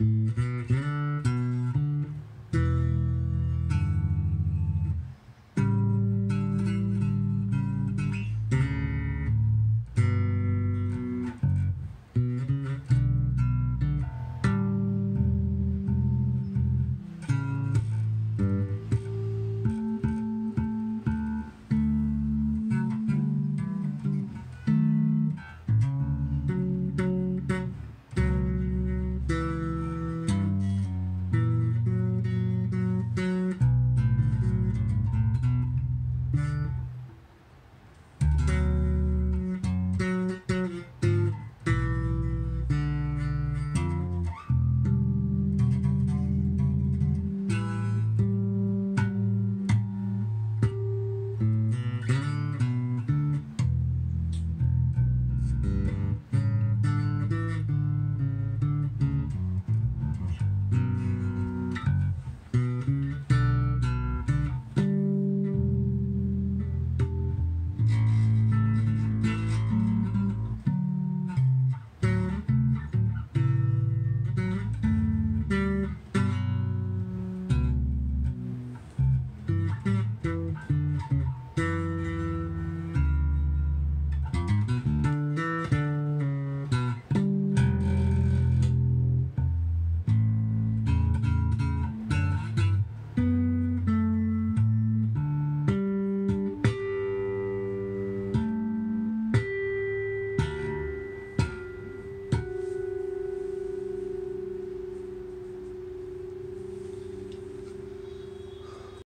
Mm-hmm.